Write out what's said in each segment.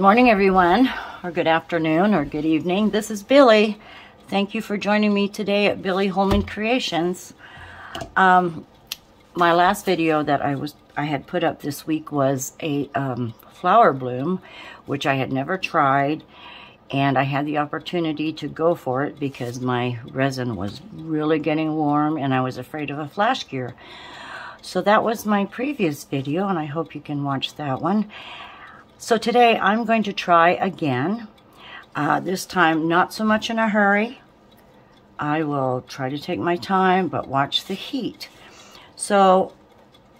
morning, everyone, or good afternoon, or good evening. This is Billie. Thank you for joining me today at Billie Holman Creations. Um, my last video that I was I had put up this week was a um, flower bloom, which I had never tried, and I had the opportunity to go for it because my resin was really getting warm and I was afraid of a flash cure. So that was my previous video, and I hope you can watch that one. So today I'm going to try again. Uh, this time not so much in a hurry. I will try to take my time, but watch the heat. So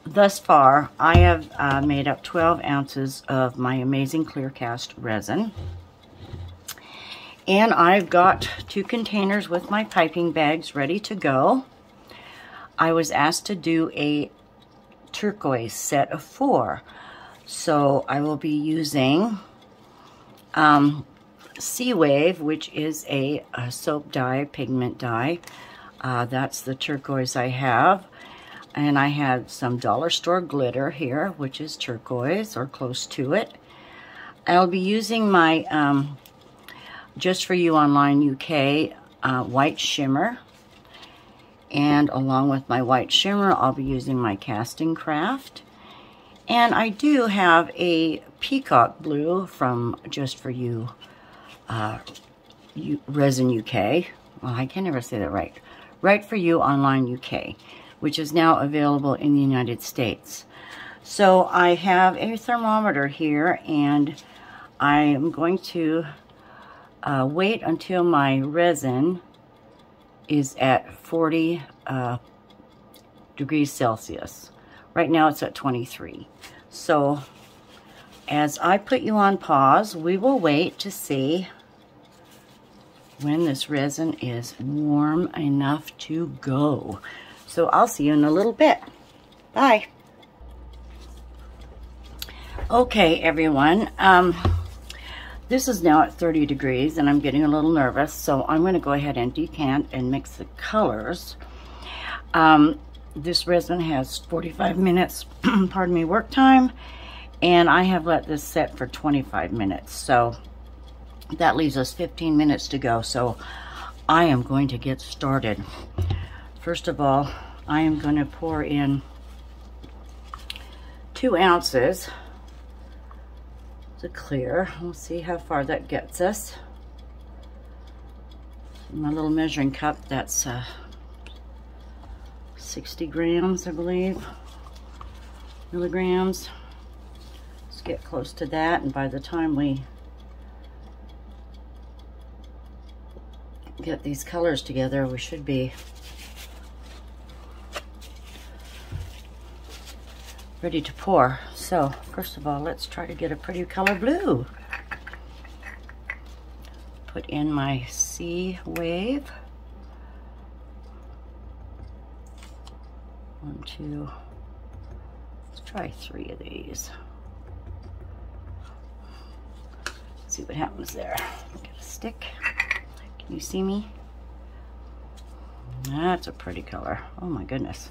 thus far, I have uh, made up 12 ounces of my amazing clear cast resin. And I've got two containers with my piping bags ready to go. I was asked to do a turquoise set of four. So I will be using um, Sea Wave, which is a, a, soap dye, pigment dye. Uh, that's the turquoise I have. And I have some dollar store glitter here, which is turquoise or close to it. I'll be using my um, Just For You Online UK uh, white shimmer. And along with my white shimmer, I'll be using my Casting Craft. And I do have a peacock blue from Just For You, uh, Resin UK. Well, I can never say that right. Right For You Online UK, which is now available in the United States. So I have a thermometer here, and I am going to uh, wait until my resin is at 40 uh, degrees Celsius. Right now it's at 23. So as I put you on pause, we will wait to see when this resin is warm enough to go. So I'll see you in a little bit. Bye. Okay, everyone. Um, this is now at 30 degrees and I'm getting a little nervous, so I'm going to go ahead and decant and mix the colors. Um, this resin has 45 minutes, pardon me, work time, and I have let this set for 25 minutes. So that leaves us 15 minutes to go. So I am going to get started. First of all, I am going to pour in two ounces to clear. We'll see how far that gets us. My little measuring cup, that's uh, 60 grams, I believe, milligrams. Let's get close to that, and by the time we get these colors together, we should be ready to pour. So, first of all, let's try to get a pretty color blue. Put in my Sea Wave. Two, let's try three of these. see what happens there. Get a stick. Can you see me? That's a pretty color. Oh my goodness.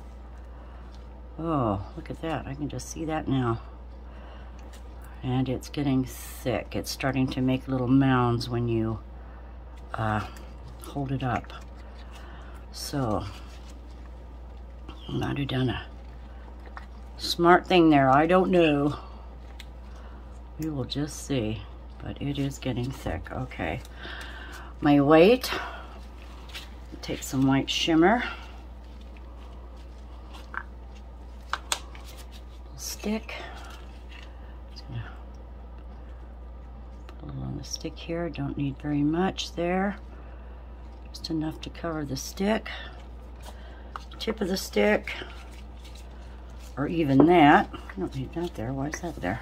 Oh, look at that. I can just see that now. And it's getting thick. It's starting to make little mounds when you uh, hold it up. So, might have done a smart thing there. I don't know. We will just see. But it is getting thick. Okay. My weight. Take some white shimmer. Stick. Put a little on the stick here. Don't need very much there. Just enough to cover the stick tip of the stick, or even that. I don't need that there. Why is that there?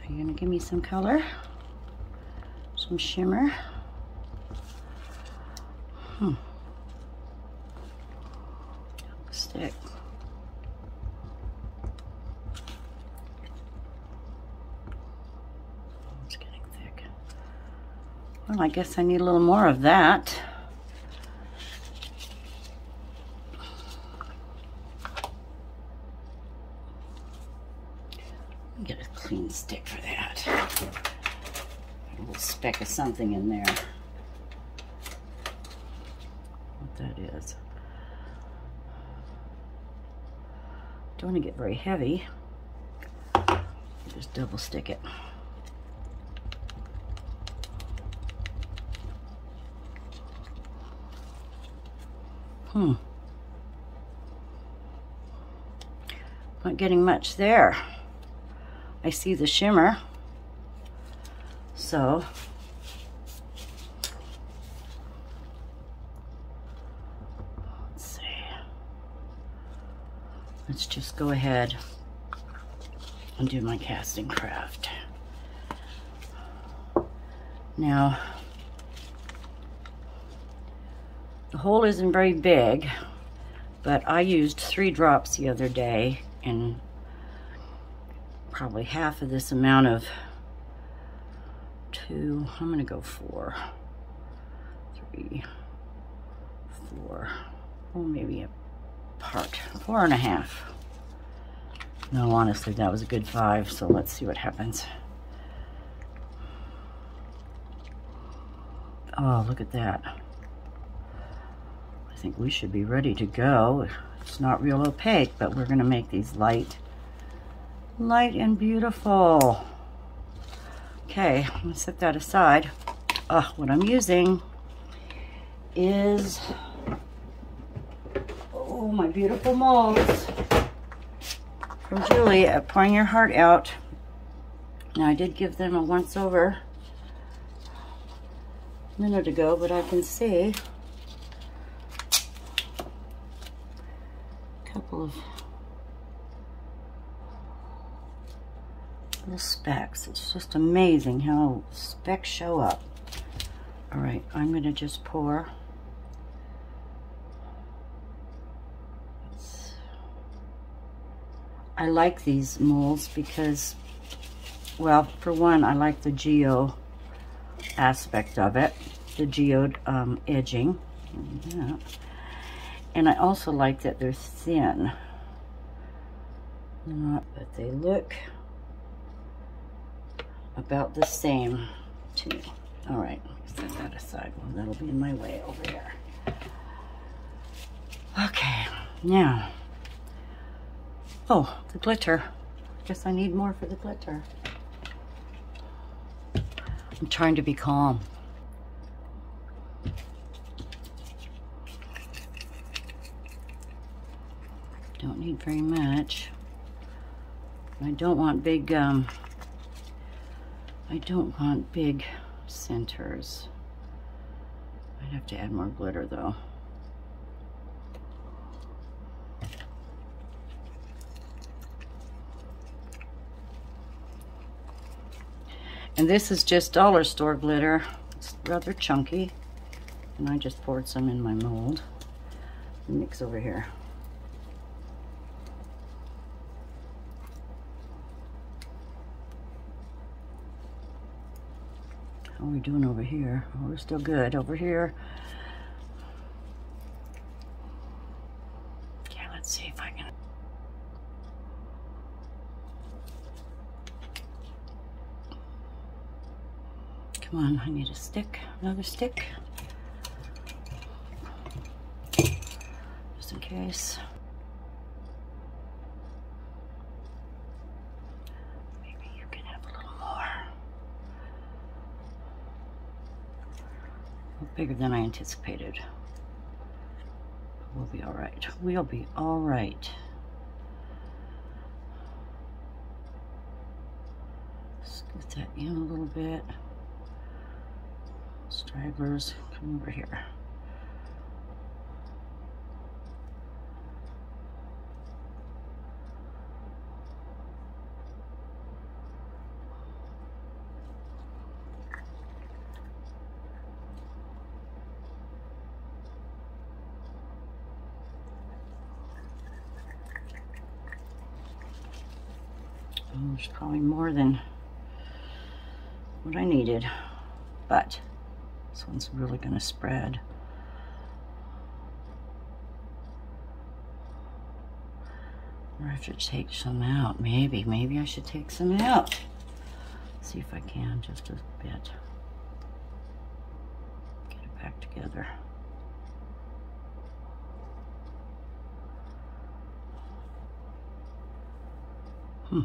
Are you going to give me some color? Some shimmer? Hmm. Stick. Well, I guess I need a little more of that. Get a clean stick for that. A little speck of something in there. What that is. Don't want to get very heavy. Just double stick it. Hmm. Not getting much there. I see the shimmer. So, let's see. Let's just go ahead and do my casting craft. Now, the hole isn't very big, but I used three drops the other day and probably half of this amount of two, I'm gonna go four, three, four, well maybe a part, four and a half. No, honestly, that was a good five, so let's see what happens. Oh, look at that. Think we should be ready to go. It's not real opaque, but we're gonna make these light, light and beautiful. Okay, I'm gonna set that aside. Uh, what I'm using is, oh, my beautiful molds from Julie at Pouring Your Heart Out. Now, I did give them a once over a minute ago, but I can see a couple of little specks. It's just amazing how specks show up. All right, I'm gonna just pour I like these molds because, well, for one, I like the geo aspect of it, the geode um, edging. Yeah. And I also like that they're thin. Not, but they look about the same to me. All right, set that aside. Well, that'll be in my way over there. Okay, now Oh, the glitter. I guess I need more for the glitter. I'm trying to be calm. Don't need very much. I don't want big, um, I don't want big centers. I'd have to add more glitter though. And this is just dollar store glitter. It's rather chunky. And I just poured some in my mold. Mix over here. We doing over here? Oh, we're still good. Over here, Okay, let's see if I can. Come on, I need a stick, another stick. Just in case. Maybe you can have a little more. Bigger than I anticipated. We'll be all right. We'll be all right. Scoot that in a little bit stragglers come over here. Oh, there's probably more than what I needed, but this one's really going to spread. Or I should take some out. Maybe, maybe I should take some out. See if I can, just a bit. Get it back together. Hmm.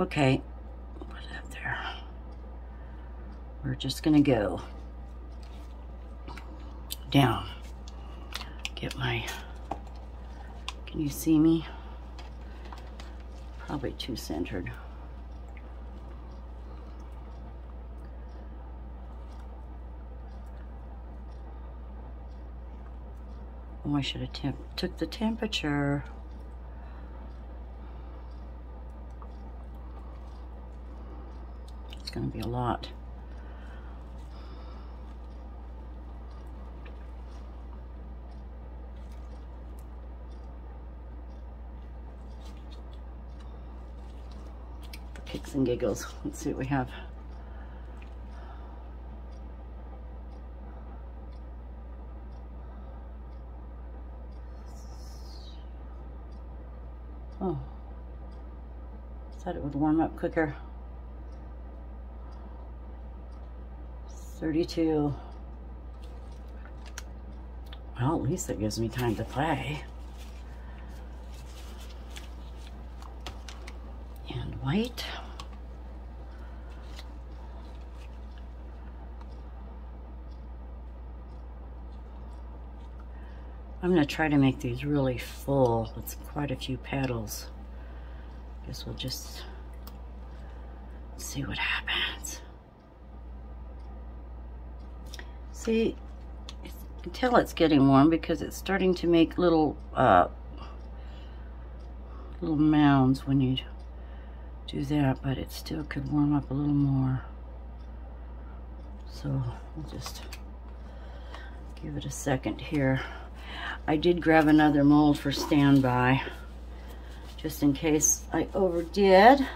Okay, put it up there. We're just gonna go down. Get my, can you see me? Probably too centered. Oh, I should have took the temperature. Going to be a lot. Kicks and giggles. Let's see what we have. Oh, thought it would warm up quicker. 32. Well, at least it gives me time to play. And white. I'm going to try to make these really full. It's quite a few petals. Guess we'll just see what happens. See, you can tell it's getting warm because it's starting to make little uh, little mounds when you do that, but it still could warm up a little more. So we'll just give it a second here. I did grab another mold for standby, just in case I overdid.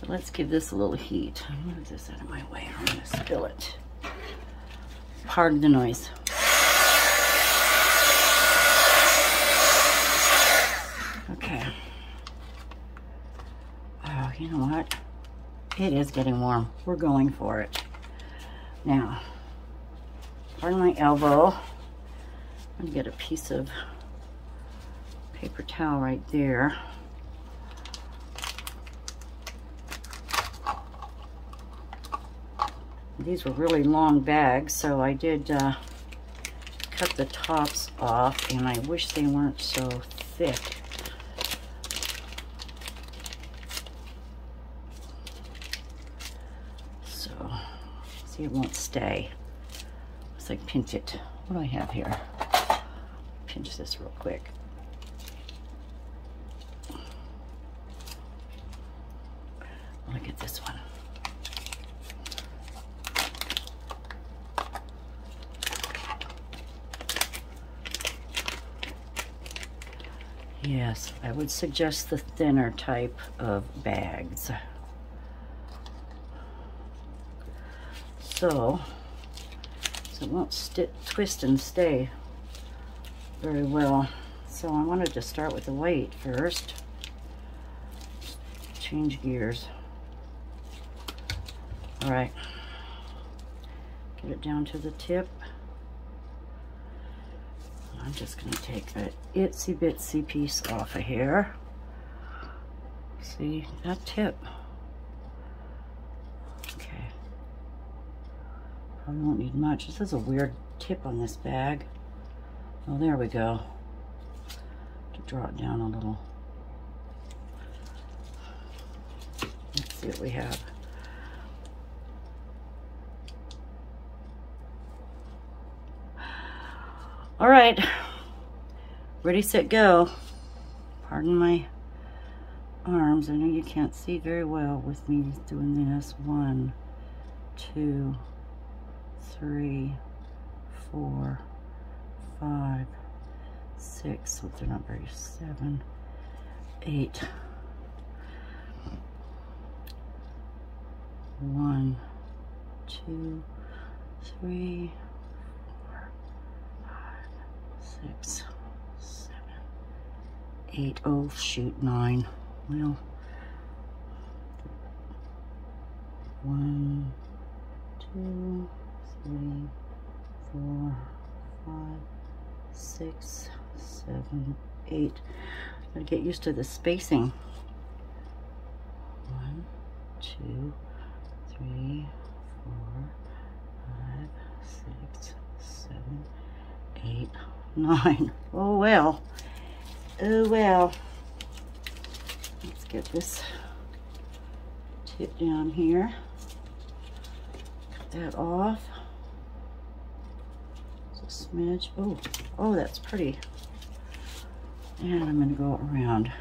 But let's give this a little heat. Move this out of my way, I'm gonna spill it. Pardon the noise. Okay. Oh, you know what? It is getting warm. We're going for it. Now, pardon my elbow. I'm gonna get a piece of paper towel right there. These were really long bags, so I did uh, cut the tops off, and I wish they weren't so thick. So, see, it won't stay. Let's like pinch it. What do I have here? Pinch this real quick. Look at this one. Yes, I would suggest the thinner type of bags. So, so it won't twist and stay very well. So I wanted to start with the weight first. Change gears. All right. Get it down to the tip. I'm just going to take a itsy bitsy piece off of here. See, that tip. Okay. Probably won't need much. This is a weird tip on this bag. Oh, there we go. To draw it down a little. Let's see what we have. All right, ready, set, go. Pardon my arms. I know you can't see very well with me doing this. One, two, three, four, five, six, what's the number? Seven, eight. One, two, three, six, seven, eight. Oh, shoot, nine. Well, one, two, three, four, five, six, seven, eight. Gotta get used to the spacing. One, two, three, four, five, six, seven, eight, nine. Oh well. Oh well. Let's get this tip down here. Cut that off. It's a smidge. Oh, oh, that's pretty. And I'm gonna go around.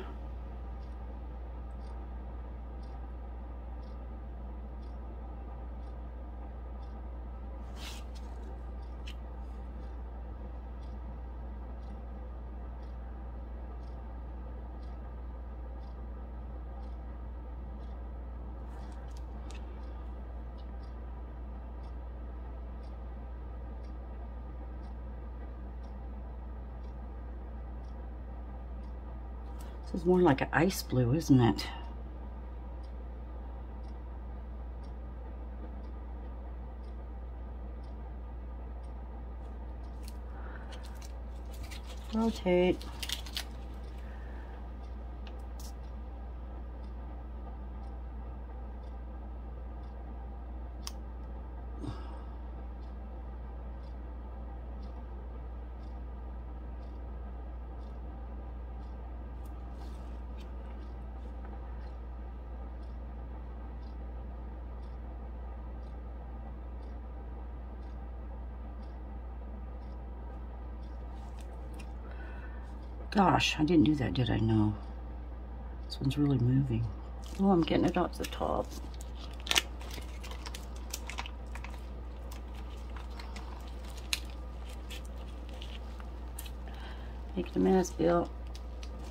Is more like an ice blue, isn't it? Rotate. Gosh, I didn't do that, did I? No. This one's really moving. Oh, I'm getting it off the top. Make a mess, Bill.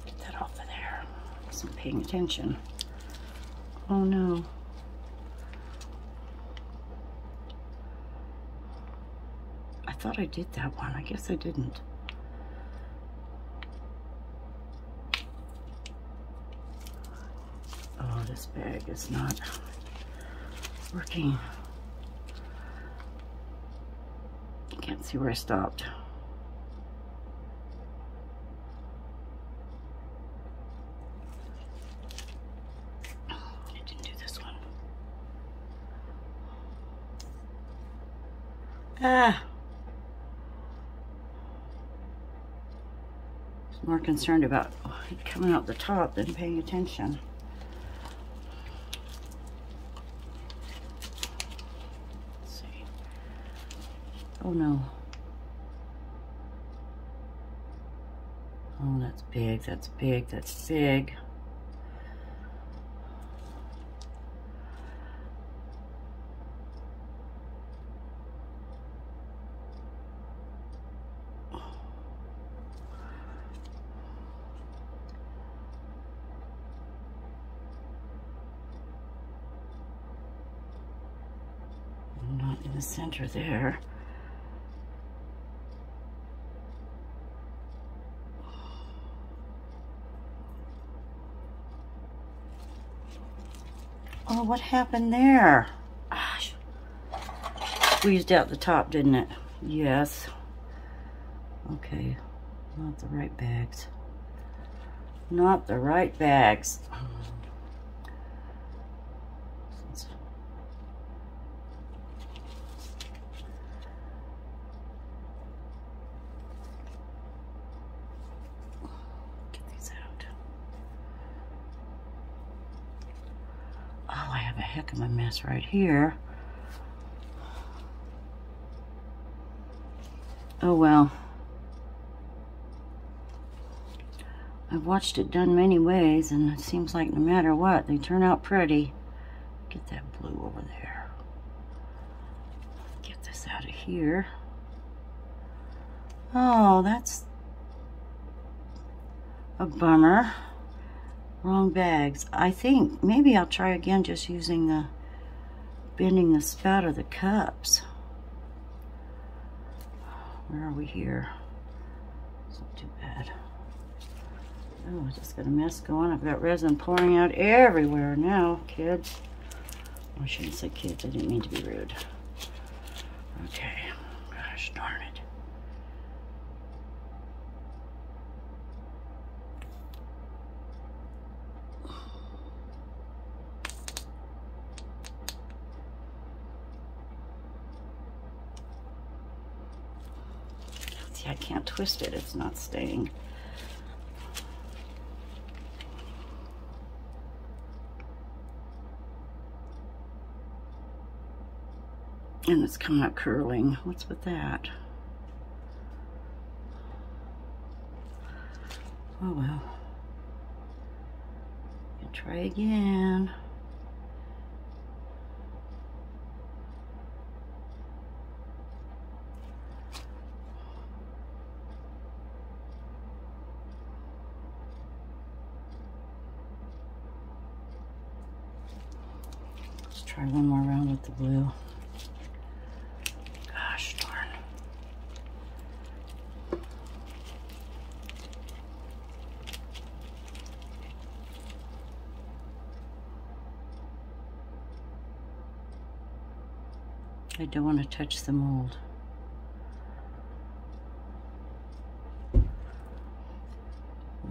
Get that off of there. I wasn't paying attention. Oh no. I thought I did that one. I guess I didn't. this bag is not working. I can't see where I stopped. I didn't do this one. Ah. more concerned about coming out the top than paying attention. Oh no. Oh, that's big, that's big, that's big. Not in the center there. What happened there? Gosh. Squeezed out the top, didn't it? Yes. Okay. Not the right bags. Not the right bags. Right here. Oh well. I've watched it done many ways and it seems like no matter what, they turn out pretty. Get that blue over there. Get this out of here. Oh, that's a bummer. Wrong bags. I think maybe I'll try again just using the, bending the spout of the cups. Where are we here? It's not too bad. Oh, I just got a mess going. I've got resin pouring out everywhere now, kids. I shouldn't say kids. I didn't mean to be rude. Okay. Gosh darn it. See, I can't It's not staying. And it's coming up curling. What's with that? Oh well. try again. Let's try one more round with the blue. I don't want to touch the mold.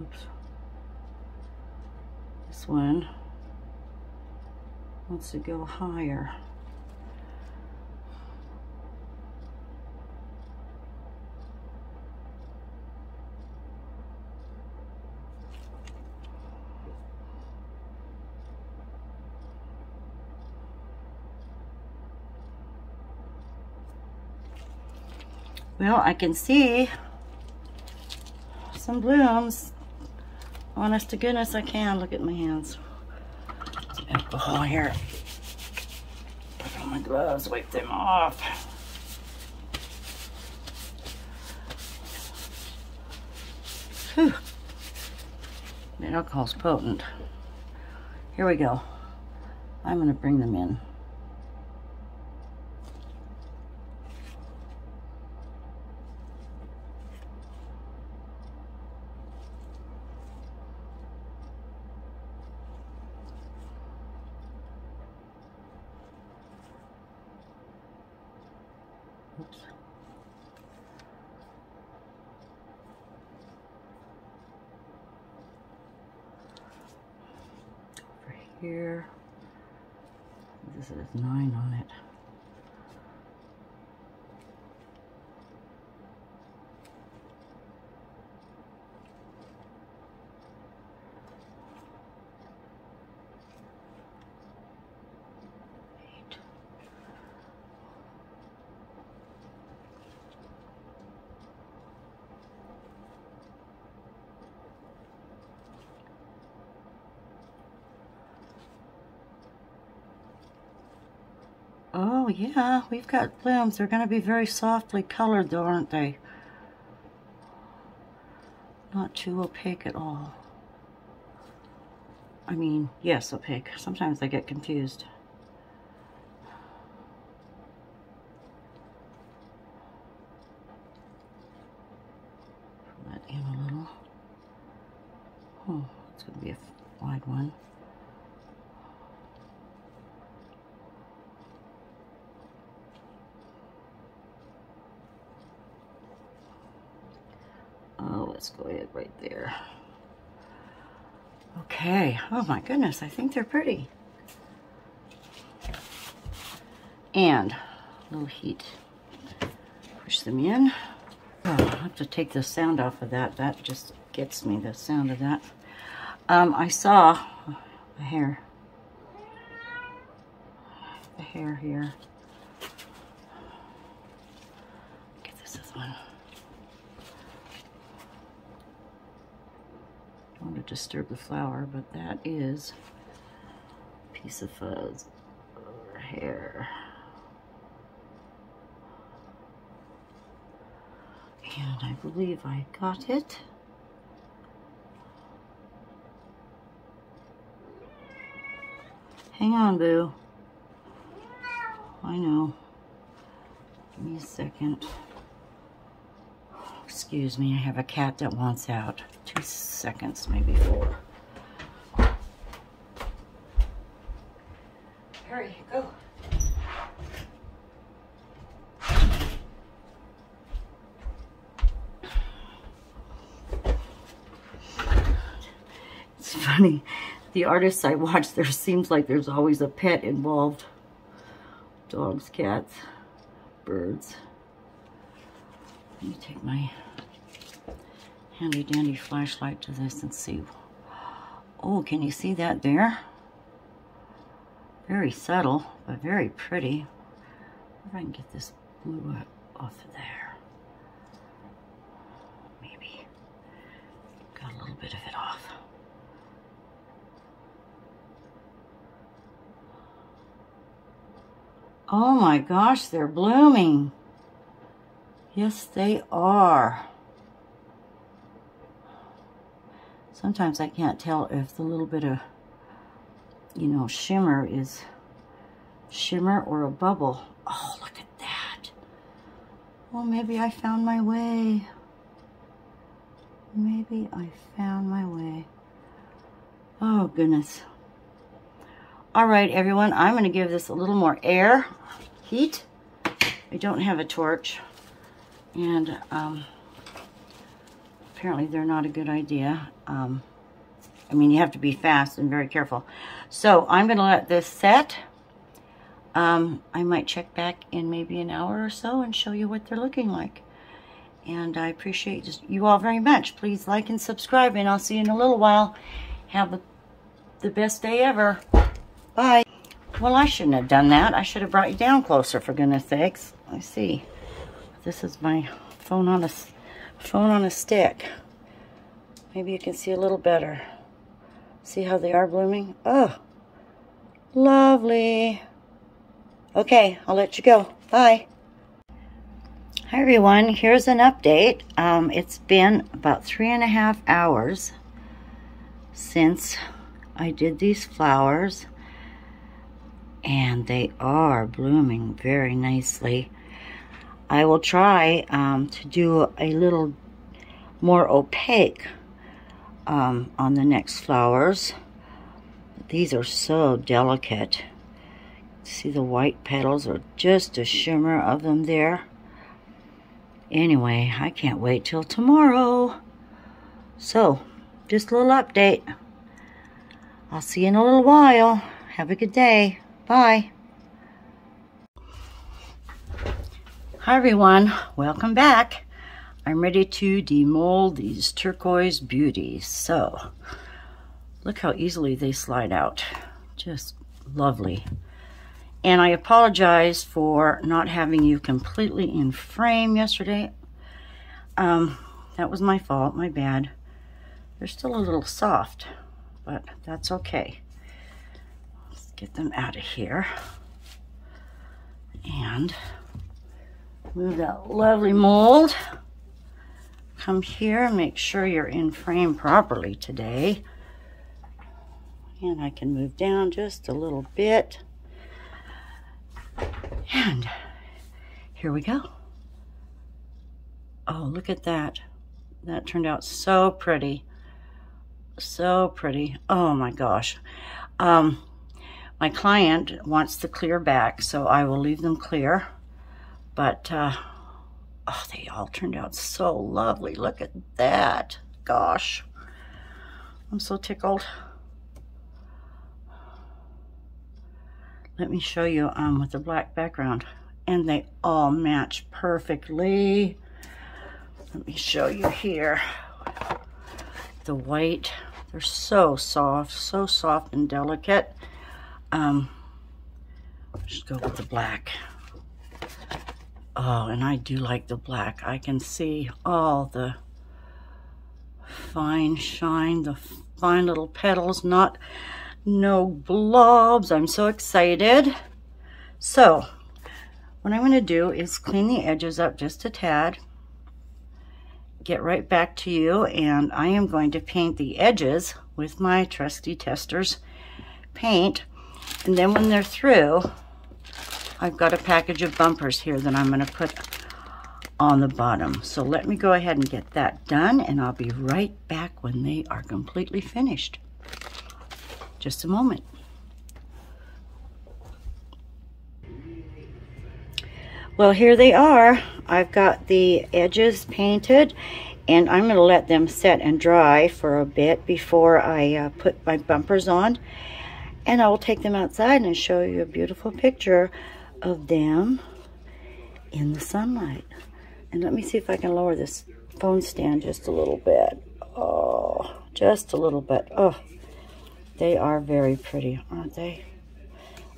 Oops. This one wants to go higher. Well, I can see some blooms. Honest to goodness, I can. Look at my hands. Alcohol here. Put on my gloves, wipe them off. Whew. The alcohol's potent. Here we go. I'm going to bring them in. Oops. Over here. This is nine on it. Oh, yeah, we've got blooms. They're going to be very softly colored, though, aren't they? Not too opaque at all. I mean, yes, opaque. Sometimes I get confused. Pull that in a little. Oh, it's going to be a wide one. let's go ahead right there. Okay, oh my goodness, I think they're pretty. And a little heat. Push them in. Oh, I have to take the sound off of that. That just gets me, the sound of that. Um, I saw a hair. The hair here. Okay, this is one. don't want to disturb the flower, but that is a piece of fuzz or hair. And I believe I got it. Hang on, Boo. I know. Give me a second. Excuse me, I have a cat that wants out. Two seconds, maybe four. Hurry, go. It's funny. The artists I watch, there seems like there's always a pet involved. Dogs, cats, birds. Let me take my handy dandy flashlight to this and see. Oh, can you see that there? Very subtle, but very pretty. If I can get this blue off of there. Maybe. Got a little bit of it off. Oh my gosh, they're blooming. Yes, they are. Sometimes I can't tell if the little bit of, you know, shimmer is shimmer or a bubble. Oh, look at that. Well, maybe I found my way. Maybe I found my way. Oh, goodness. All right, everyone, I'm going to give this a little more air, heat. I don't have a torch, and um, apparently they're not a good idea. Um, I mean, you have to be fast and very careful. So I'm going to let this set. Um, I might check back in maybe an hour or so and show you what they're looking like. And I appreciate you all very much. Please like and subscribe, and I'll see you in a little while. Have the, the best day ever. Bye. Well, I shouldn't have done that. I should have brought you down closer, for goodness sakes. I see. This is my phone on a phone on a stick. Maybe you can see a little better. See how they are blooming? Oh, lovely. Okay, I'll let you go. Bye. Hi, everyone. Here's an update. Um, it's been about three and a half hours since I did these flowers and they are blooming very nicely. I will try um, to do a little more opaque um, on the next flowers. These are so delicate. See the white petals or just a shimmer of them there. Anyway, I can't wait till tomorrow. So, just a little update. I'll see you in a little while. Have a good day. Bye. Hi everyone, welcome back. I'm ready to demold these turquoise beauties. So, look how easily they slide out. Just lovely. And I apologize for not having you completely in frame yesterday. Um, that was my fault, my bad. They're still a little soft, but that's okay Let's get them out of here. And move that lovely mold. Come here, make sure you're in frame properly today. And I can move down just a little bit. And here we go. Oh, look at that. That turned out so pretty. So pretty. Oh my gosh. Um, my client wants the clear back, so I will leave them clear. But, uh, oh, they all turned out so lovely. Look at that. Gosh. I'm so tickled. Let me show you um, with the black background. And they all match perfectly. Let me show you here. The white, they're so soft, so soft and delicate. Um, just go with the black. Oh, and I do like the black. I can see all the fine shine, the fine little petals, not no blobs. I'm so excited. So, what I'm going to do is clean the edges up just a tad. Get right back to you, and I am going to paint the edges with my trusty Testors paint. And then when they're through, I've got a package of bumpers here that I'm going to put on the bottom. So let me go ahead and get that done and I'll be right back when they are completely finished. Just a moment. Well, here they are. I've got the edges painted and I'm going to let them set and dry for a bit before I uh, put my bumpers on. And I will take them outside and show you a beautiful picture of them in the sunlight. And let me see if I can lower this phone stand just a little bit. Oh, just a little bit. Oh, they are very pretty, aren't they?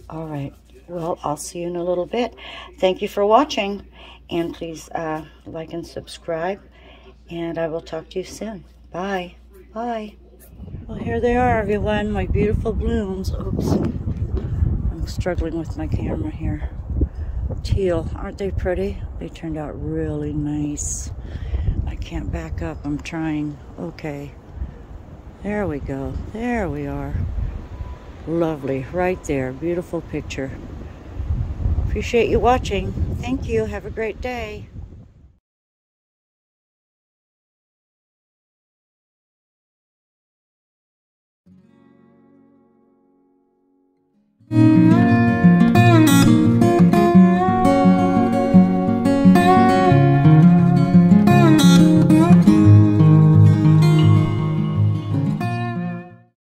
All right. Well, I'll see you in a little bit. Thank you for watching. And please uh, like and subscribe. And I will talk to you soon. Bye. Bye. Well, here they are, everyone. My beautiful blooms. Oops. Struggling with my camera here teal. Aren't they pretty? They turned out really nice. I can't back up. I'm trying. Okay. There we go. There we are. Lovely. Right there. Beautiful picture. Appreciate you watching. Thank you. Have a great day.